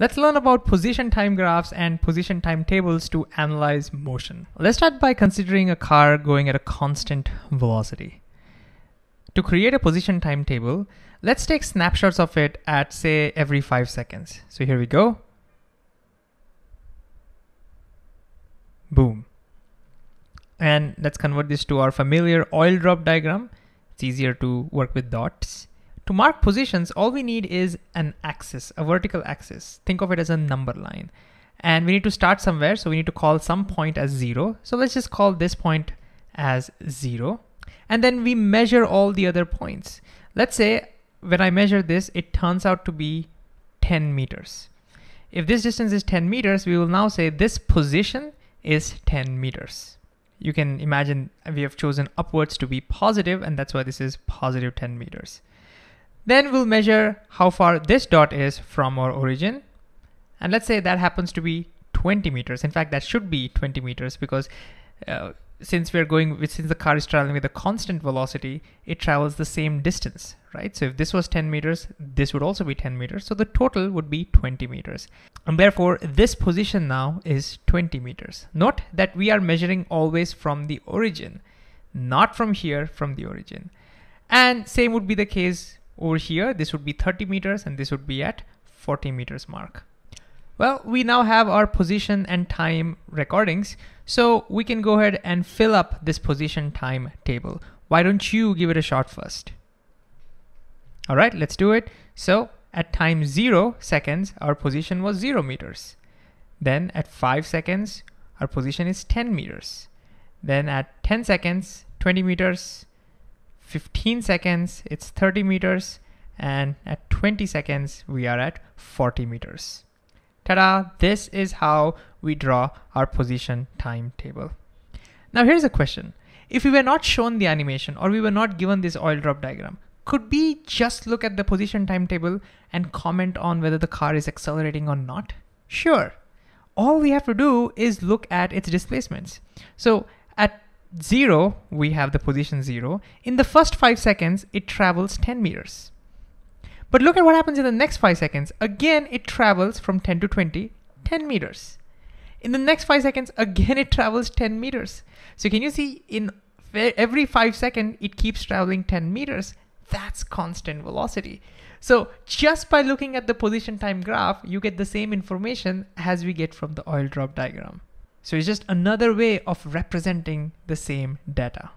Let's learn about position time graphs and position time tables to analyze motion. Let's start by considering a car going at a constant velocity. To create a position time table, let's take snapshots of it at say every five seconds. So here we go. Boom. And let's convert this to our familiar oil drop diagram. It's easier to work with dots. To mark positions, all we need is an axis, a vertical axis. Think of it as a number line. And we need to start somewhere, so we need to call some point as zero. So let's just call this point as zero. And then we measure all the other points. Let's say when I measure this, it turns out to be 10 meters. If this distance is 10 meters, we will now say this position is 10 meters. You can imagine we have chosen upwards to be positive, and that's why this is positive 10 meters. Then we'll measure how far this dot is from our origin. And let's say that happens to be 20 meters. In fact, that should be 20 meters because uh, since we're going since the car is traveling with a constant velocity, it travels the same distance, right? So if this was 10 meters, this would also be 10 meters. So the total would be 20 meters. And therefore this position now is 20 meters. Note that we are measuring always from the origin, not from here, from the origin. And same would be the case over here, this would be 30 meters and this would be at 40 meters mark. Well, we now have our position and time recordings, so we can go ahead and fill up this position time table. Why don't you give it a shot first? All right, let's do it. So at time zero seconds, our position was zero meters. Then at five seconds, our position is 10 meters. Then at 10 seconds, 20 meters, 15 seconds, it's 30 meters, and at 20 seconds, we are at 40 meters. Ta-da, this is how we draw our position time table. Now here's a question. If we were not shown the animation or we were not given this oil drop diagram, could we just look at the position timetable and comment on whether the car is accelerating or not? Sure. All we have to do is look at its displacements. So at zero, we have the position zero. In the first five seconds, it travels 10 meters. But look at what happens in the next five seconds. Again, it travels from 10 to 20, 10 meters. In the next five seconds, again, it travels 10 meters. So can you see in every five second, it keeps traveling 10 meters. That's constant velocity. So just by looking at the position time graph, you get the same information as we get from the oil drop diagram. So it's just another way of representing the same data.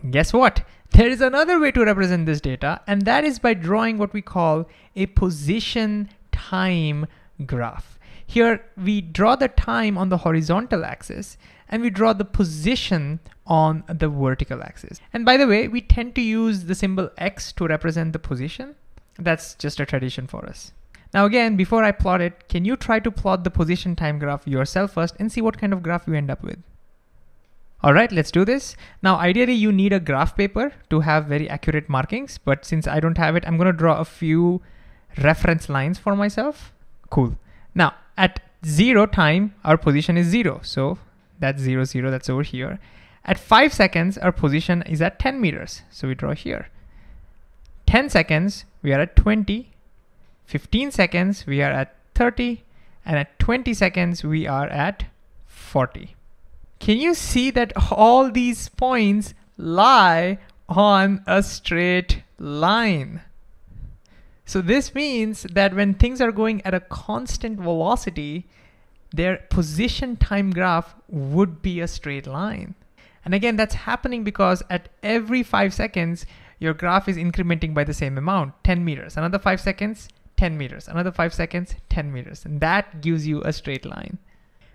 And guess what? There is another way to represent this data, and that is by drawing what we call a position time graph. Here, we draw the time on the horizontal axis, and we draw the position on the vertical axis. And by the way, we tend to use the symbol X to represent the position. That's just a tradition for us. Now again, before I plot it, can you try to plot the position time graph yourself first and see what kind of graph you end up with? All right, let's do this. Now, ideally you need a graph paper to have very accurate markings, but since I don't have it, I'm gonna draw a few reference lines for myself. Cool. Now, at zero time, our position is zero. So that's zero, zero, that's over here. At five seconds, our position is at 10 meters. So we draw here. 10 seconds, we are at 20. 15 seconds, we are at 30, and at 20 seconds, we are at 40. Can you see that all these points lie on a straight line? So this means that when things are going at a constant velocity, their position time graph would be a straight line. And again, that's happening because at every five seconds, your graph is incrementing by the same amount, 10 meters. Another five seconds, 10 meters. Another 5 seconds, 10 meters. And that gives you a straight line.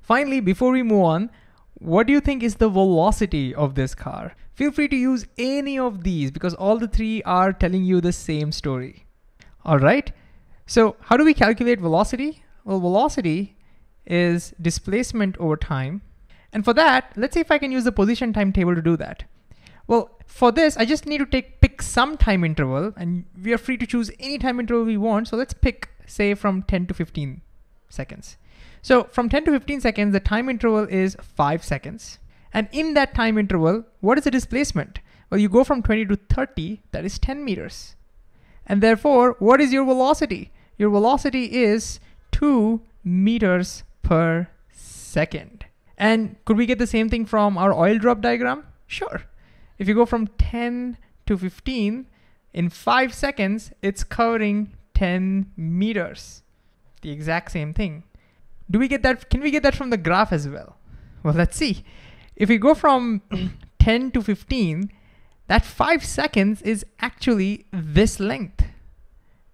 Finally, before we move on, what do you think is the velocity of this car? Feel free to use any of these because all the three are telling you the same story. All right. So how do we calculate velocity? Well, velocity is displacement over time. And for that, let's see if I can use the position time table to do that. Well, for this, I just need to take pick some time interval and we are free to choose any time interval we want. So let's pick say from 10 to 15 seconds. So from 10 to 15 seconds, the time interval is five seconds. And in that time interval, what is the displacement? Well, you go from 20 to 30, that is 10 meters. And therefore, what is your velocity? Your velocity is 2 meters per second. And could we get the same thing from our oil drop diagram? Sure. If you go from 10 to 15, in five seconds, it's covering 10 meters. The exact same thing. Do we get that? Can we get that from the graph as well? Well, let's see. If we go from 10 to 15, that five seconds is actually this length.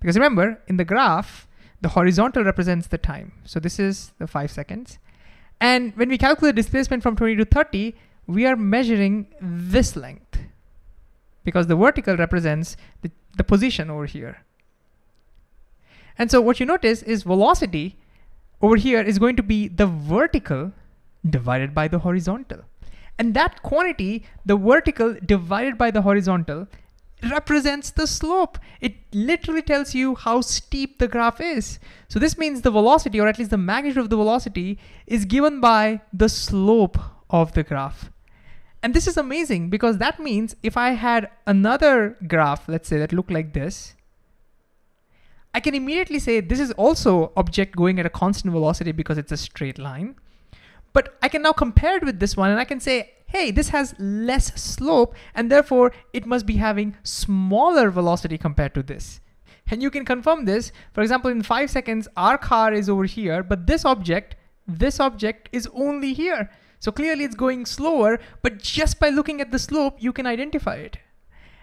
Because remember, in the graph, the horizontal represents the time. So this is the five seconds. And when we calculate displacement from 20 to 30, we are measuring this length because the vertical represents the, the position over here. And so what you notice is velocity over here is going to be the vertical divided by the horizontal. And that quantity, the vertical divided by the horizontal, represents the slope. It literally tells you how steep the graph is. So this means the velocity, or at least the magnitude of the velocity, is given by the slope of the graph. And this is amazing because that means if I had another graph, let's say that looked like this, I can immediately say this is also object going at a constant velocity because it's a straight line. But I can now compare it with this one and I can say, hey, this has less slope and therefore it must be having smaller velocity compared to this. And you can confirm this. For example, in five seconds, our car is over here, but this object, this object is only here. So clearly it's going slower, but just by looking at the slope, you can identify it.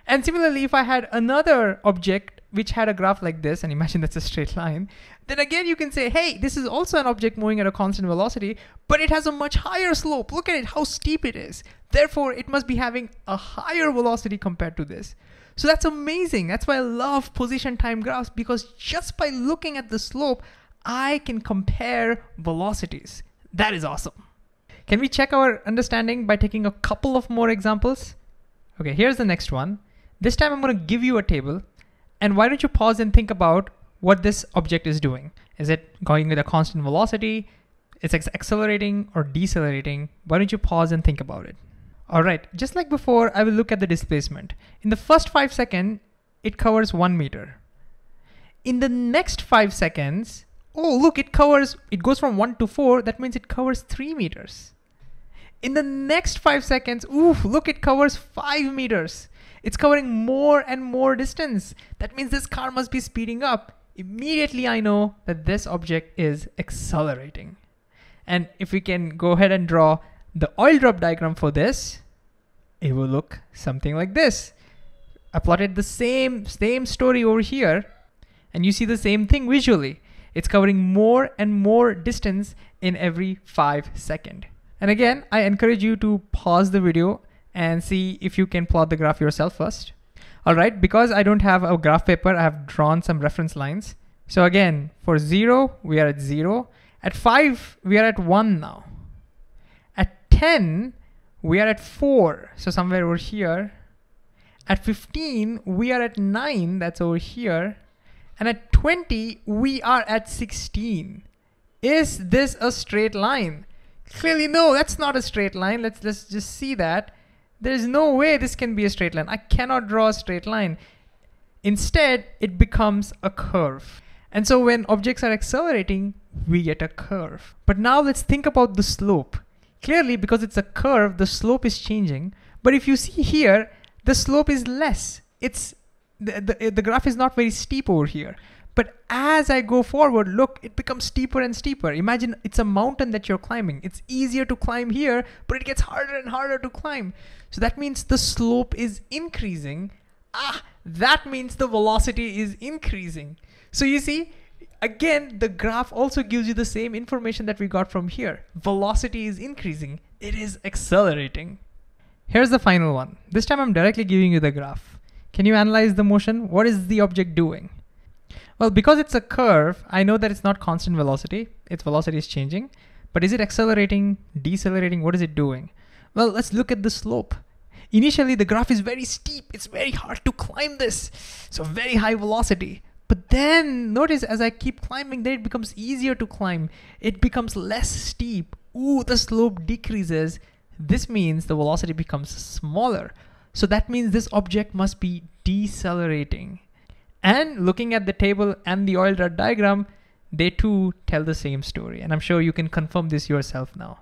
And similarly, if I had another object which had a graph like this, and imagine that's a straight line, then again you can say, hey, this is also an object moving at a constant velocity, but it has a much higher slope. Look at it, how steep it is. Therefore, it must be having a higher velocity compared to this. So that's amazing. That's why I love position time graphs because just by looking at the slope, I can compare velocities. That is awesome. Can we check our understanding by taking a couple of more examples? Okay, here's the next one. This time I'm gonna give you a table and why don't you pause and think about what this object is doing? Is it going with a constant velocity? It's accelerating or decelerating? Why don't you pause and think about it? All right, just like before, I will look at the displacement. In the first five seconds, it covers one meter. In the next five seconds, oh, look, it covers, it goes from one to four. That means it covers three meters. In the next five seconds, oof, look, it covers five meters. It's covering more and more distance. That means this car must be speeding up. Immediately I know that this object is accelerating. And if we can go ahead and draw the oil drop diagram for this, it will look something like this. I plotted the same, same story over here, and you see the same thing visually. It's covering more and more distance in every five second. And again, I encourage you to pause the video and see if you can plot the graph yourself first. All right, because I don't have a graph paper, I have drawn some reference lines. So again, for zero, we are at zero. At five, we are at one now. At 10, we are at four, so somewhere over here. At 15, we are at nine, that's over here. And at 20, we are at 16. Is this a straight line? Clearly, no, that's not a straight line. Let's, let's just see that. There's no way this can be a straight line. I cannot draw a straight line. Instead, it becomes a curve. And so when objects are accelerating, we get a curve. But now let's think about the slope. Clearly, because it's a curve, the slope is changing. But if you see here, the slope is less. It's the, the, the graph is not very steep over here. But as I go forward, look, it becomes steeper and steeper. Imagine it's a mountain that you're climbing. It's easier to climb here, but it gets harder and harder to climb. So that means the slope is increasing. Ah, that means the velocity is increasing. So you see, again, the graph also gives you the same information that we got from here. Velocity is increasing. It is accelerating. Here's the final one. This time I'm directly giving you the graph. Can you analyze the motion? What is the object doing? Well, because it's a curve, I know that it's not constant velocity. Its velocity is changing. But is it accelerating, decelerating? What is it doing? Well, let's look at the slope. Initially, the graph is very steep. It's very hard to climb this. So very high velocity. But then notice as I keep climbing, then it becomes easier to climb. It becomes less steep. Ooh, the slope decreases. This means the velocity becomes smaller. So that means this object must be decelerating. And looking at the table and the oil drop diagram, they too tell the same story. And I'm sure you can confirm this yourself now.